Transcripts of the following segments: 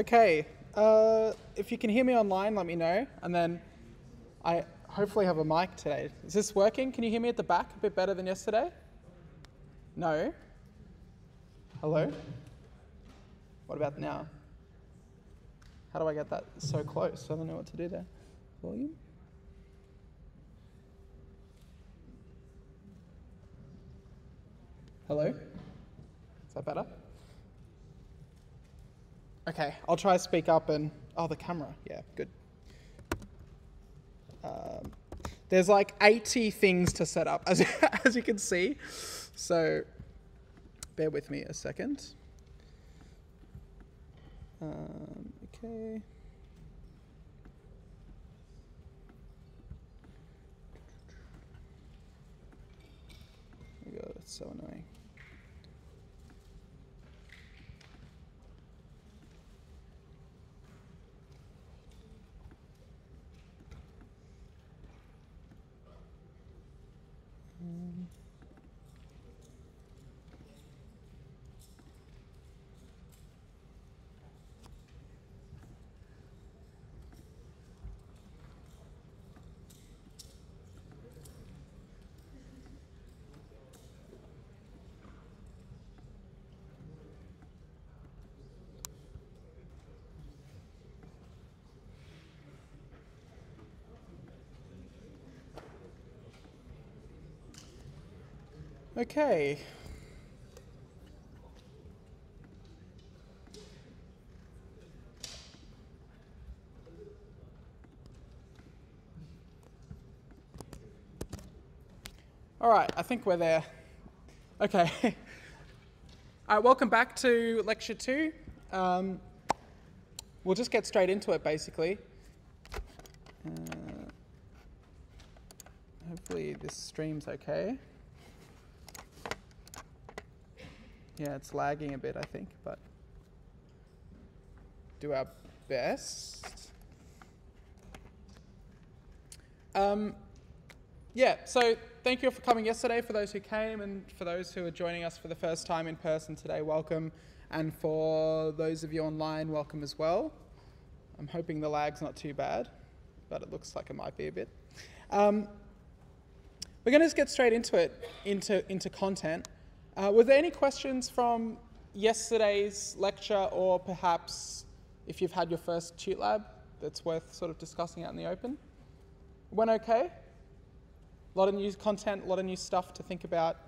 Okay, uh, if you can hear me online, let me know. And then I hopefully have a mic today. Is this working? Can you hear me at the back a bit better than yesterday? No? Hello? What about now? How do I get that so close? I don't know what to do there. Volume? Hello? Is that better? Okay, I'll try to speak up and. Oh, the camera. Yeah, good. Um, there's like 80 things to set up, as, as you can see. So bear with me a second. Um, okay. We go, that's so annoying. Um, Okay. All right, I think we're there. Okay. All right, welcome back to lecture two. Um, we'll just get straight into it, basically. Uh, hopefully this stream's okay. Yeah, it's lagging a bit, I think, but do our best. Um, yeah, so thank you all for coming yesterday. For those who came and for those who are joining us for the first time in person today, welcome. And for those of you online, welcome as well. I'm hoping the lag's not too bad, but it looks like it might be a bit. Um, we're going to just get straight into it, into, into content. Uh, were there any questions from yesterday's lecture, or perhaps if you've had your first tute lab that's worth sort of discussing out in the open? Went okay? A lot of new content, a lot of new stuff to think about.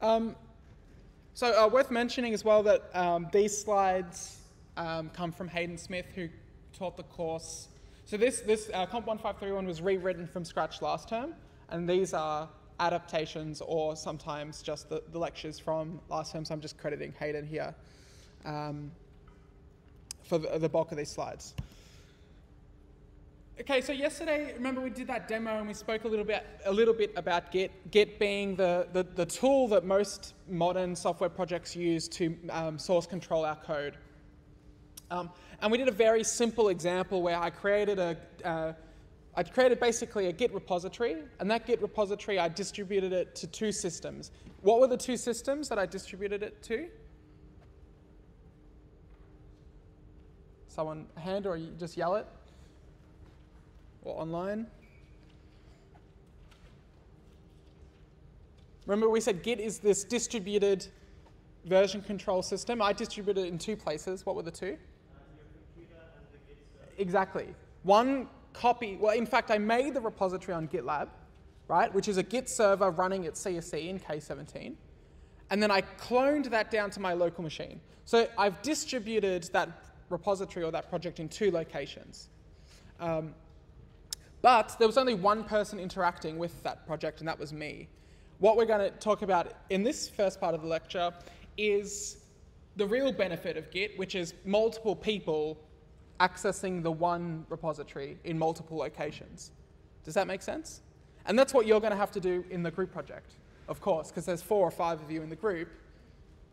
Um, so uh, worth mentioning as well that um, these slides um, come from Hayden Smith, who taught the course. So this, this uh, Comp 1531 was rewritten from scratch last term, and these are adaptations or sometimes just the, the lectures from last term, so I'm just crediting Hayden here um, for the, the bulk of these slides. Okay, so yesterday, remember we did that demo and we spoke a little bit, a little bit about Git. Git being the, the, the tool that most modern software projects use to um, source control our code. Um, and we did a very simple example where I created a, uh, I created basically a Git repository, and that Git repository, I distributed it to two systems. What were the two systems that I distributed it to? Someone hand or you just yell it? Or online? Remember we said Git is this distributed version control system. I distributed it in two places. What were the two? Exactly. One copy, well, in fact, I made the repository on GitLab, right, which is a Git server running at CSE in K17. And then I cloned that down to my local machine. So I've distributed that repository or that project in two locations. Um, but there was only one person interacting with that project, and that was me. What we're going to talk about in this first part of the lecture is the real benefit of Git, which is multiple people accessing the one repository in multiple locations. Does that make sense? And that's what you're going to have to do in the group project, of course, because there's four or five of you in the group,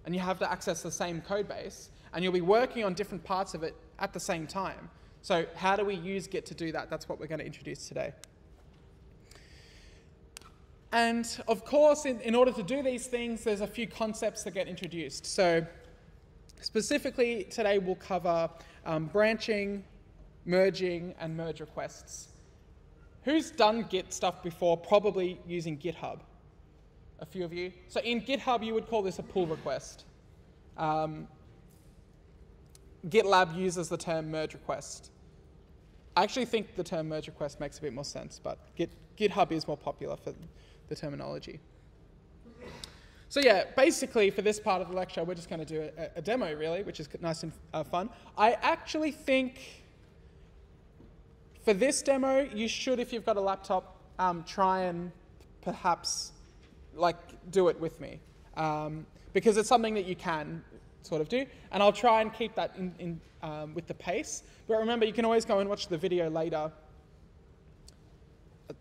and you have to access the same code base, and you'll be working on different parts of it at the same time. So how do we use Git to do that? That's what we're going to introduce today. And of course, in, in order to do these things, there's a few concepts that get introduced. So Specifically, today we'll cover um, branching, merging, and merge requests. Who's done Git stuff before, probably using GitHub? A few of you. So in GitHub, you would call this a pull request. Um, GitLab uses the term merge request. I actually think the term merge request makes a bit more sense, but Git, GitHub is more popular for the terminology. So yeah, basically for this part of the lecture, we're just going to do a, a, demo really, which is nice and uh, fun. I actually think for this demo, you should, if you've got a laptop, um, try and perhaps like do it with me. Um, because it's something that you can sort of do. And I'll try and keep that in, in um, with the pace. But remember, you can always go and watch the video later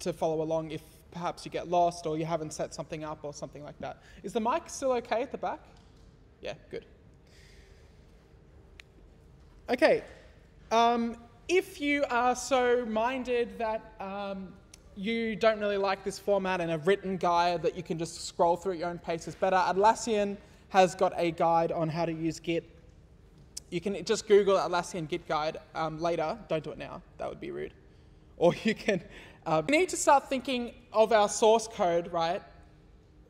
to follow along if perhaps you get lost or you haven't set something up or something like that. Is the mic still okay at the back? Yeah, good. Okay. Um, if you are so minded that um, you don't really like this format and a written guide that you can just scroll through at your own pace is better, Atlassian has got a guide on how to use Git. You can just Google Atlassian Git guide um, later. Don't do it now. That would be rude. Or you can. Uh, we need to start thinking of our source code, right?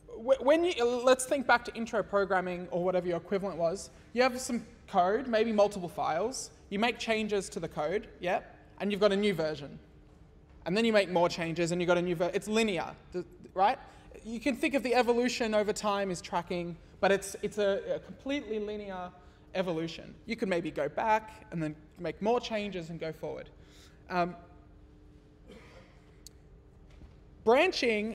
When you let's think back to intro programming or whatever your equivalent was. You have some code, maybe multiple files. You make changes to the code, yeah, and you've got a new version. And then you make more changes and you've got a new version. It's linear, right? You can think of the evolution over time as tracking, but it's, it's a, a completely linear evolution. You could maybe go back and then make more changes and go forward. Um, branching